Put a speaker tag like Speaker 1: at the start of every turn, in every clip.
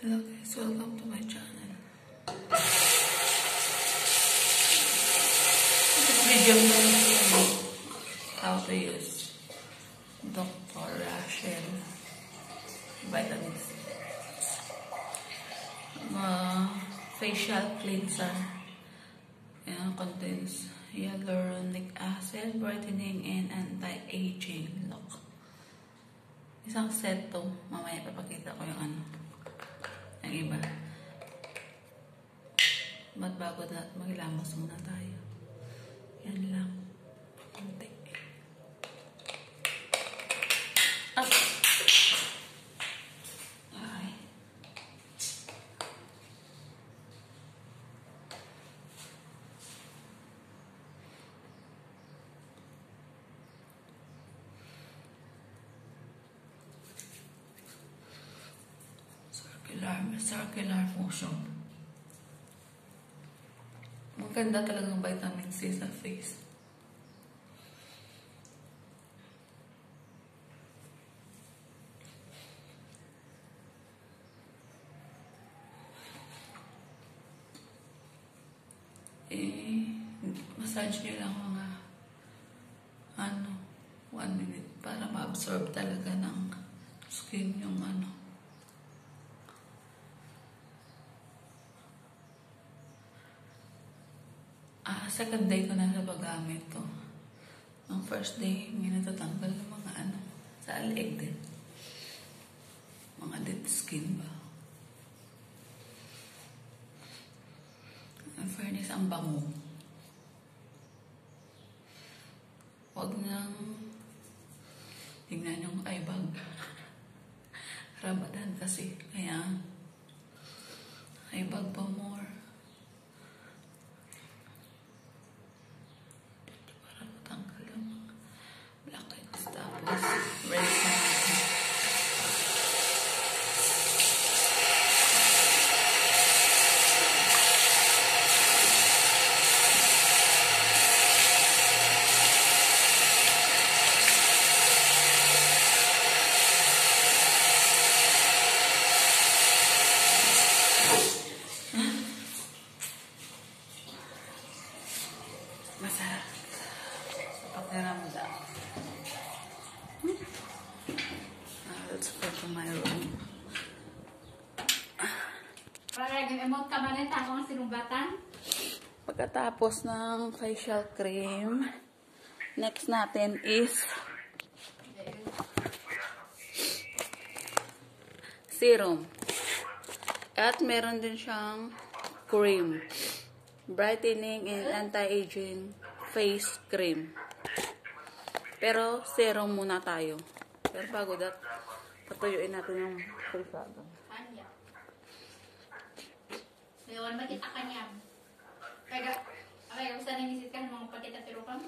Speaker 1: Hello guys, welcome to my channel. Video is how to use Dr. Rachel vitamins. Uh, facial cleanser. Ayan, contains hyaluronic acid, brightening, and anti-aging look. Isang set to. Mamaya papakita ko yung ano. Yung iba. Ba't bago na maglamos muna tayo. Yan lang. Circular, motion. Maganda talagang vitamin C sa face. Eh, massage nyo lang mga ano, one minute para ma-absorb talaga ng skin yung ano. Second day ko na sa paggamit to. Ang first day, may natatanggal ng mga ano, sa leeg din. Mga dead skin ba? Ang fairness, ang bango. Huwag nang tingnan yung eye bag. Ramadan kasi, kaya eye bag pa more. Para matanggal yung mga blackheads. Tapos, red na. Pakiramdam. Ah, let's go to my room.
Speaker 2: Para nag-emote ka man ito akong sinumbatan.
Speaker 1: Pagkatapos ng facial cream, next natin is serum. At meron din siyang cream. Brightening and anti-aging face cream. Pero serum muna tayo. Pero bago that, patuyuin natin yung face natin.
Speaker 2: Kanya. Ngayon, makita ka niya. Kaya, kaya kung saan nanisit ka ng mga pakita pero kang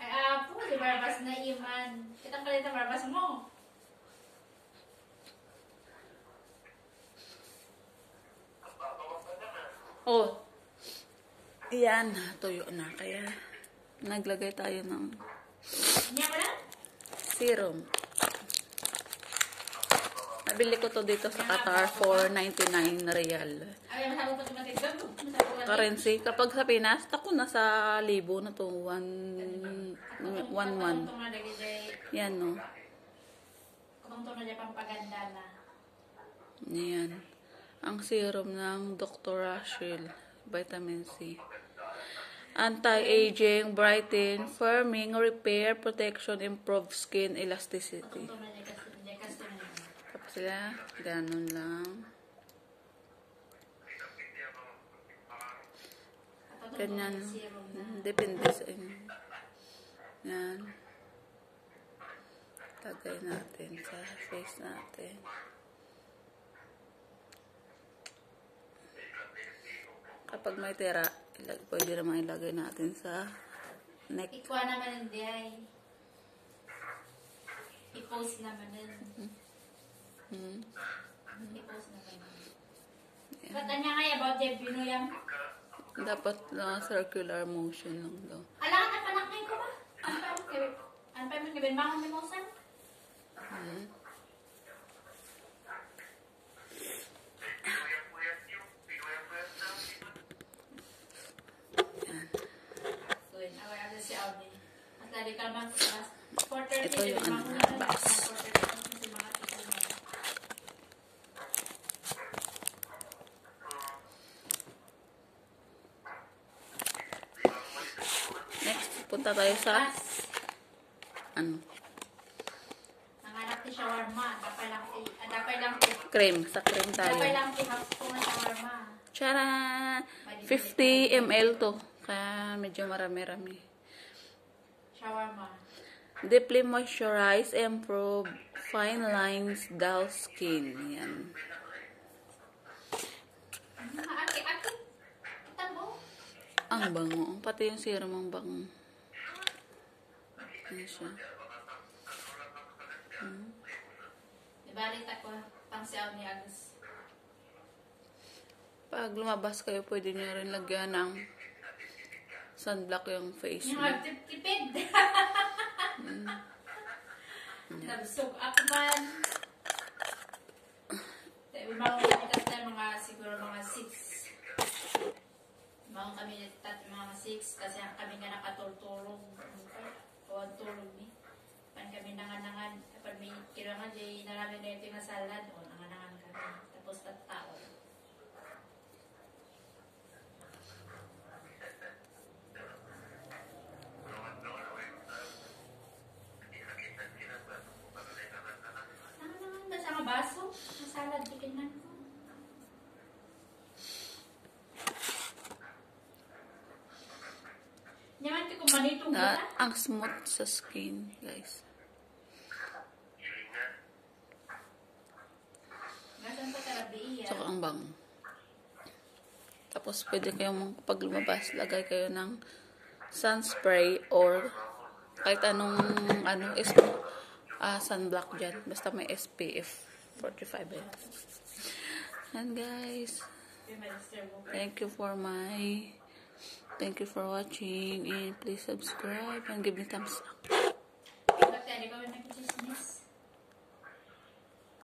Speaker 2: Ay, apo, di barbas na iman.
Speaker 1: Yan, tuyo na. Kaya, naglagay tayo ng
Speaker 2: Niya
Speaker 1: serum. Nabili ko to dito sa Qatar for 99 real. Currency, kapag sa Pinas, ako nasa libo na to. 1, 1, 1. Yan, no.
Speaker 2: Kung to na dyan pampaganda na.
Speaker 1: Yan. Ang serum ng Dr. Rachel. Vitamin C. Anti-aging, brighten, firming, repair, protection, improve skin elasticity. Tapos sila, ganun lang. Ganyan. Depende sa inyo. Yan. Tagay natin sa face natin. Kapag may tira, ilag, pwede naman ilagay natin sa neck.
Speaker 2: Ikuha naman hindi ay. I-post naman din.
Speaker 1: Hmm.
Speaker 2: I-post naman. Ba't niya kaya about Jeff Binuyam?
Speaker 1: Dapat na circular motion lang daw.
Speaker 2: Alangan na panak na gabi. Ano pa man gabi? Bangon ni Mosan?
Speaker 1: Hmm.
Speaker 2: So, yun. Away ako si Alvin. At lali ka naman sa 4.30.
Speaker 1: Ito yung ano, box.
Speaker 2: 4.30 kasi mga tito mo.
Speaker 1: Next, punta tayo sa, ano,
Speaker 2: nanganak ni shawarma. Dapay lang ah, dapay lang
Speaker 1: cream. Sa cream tayo.
Speaker 2: dapay lang hapon na shawarma.
Speaker 1: Tara! 50 ml to. Kaya medyo marami-rami.
Speaker 2: Shawarma.
Speaker 1: Deeply moisturize, improve fine lines, dull skin. Yan.
Speaker 2: Ah?
Speaker 1: Ang bango. Pati yung serum ang bango. Ano siya?
Speaker 2: Ibalit ako pang si ni Agus.
Speaker 1: Pag lumabas kayo, pwede nyo rin lagyan ng sunblock yung face
Speaker 2: Yung
Speaker 1: nyo.
Speaker 2: magtipid. Nabsog ako man. Umangon kami kasi mga siguro mga 6. Umangon kami tat mga 6 kasi kami nga nakatultulog. Kuwan tulog ni. Pan kami nanganangan. Pan may kailangan di narami na ito yung salad. O nanganangan kami. Tapos tattao. Nanganangan ba sa mga baso? Ang salad, bikin man ko. Nyaman ko kung manitong
Speaker 1: Na,
Speaker 2: kita.
Speaker 1: ang smooth sa skin, guys. Tsaka ang bango. Tapos pwede kayong pag lumabas, lagay kayo ng sunspray or kahit anong ano is ah, sunblock dyan. Basta may SPF 45 yan. And guys, thank you for my thank you for watching and please subscribe and give me thumbs up.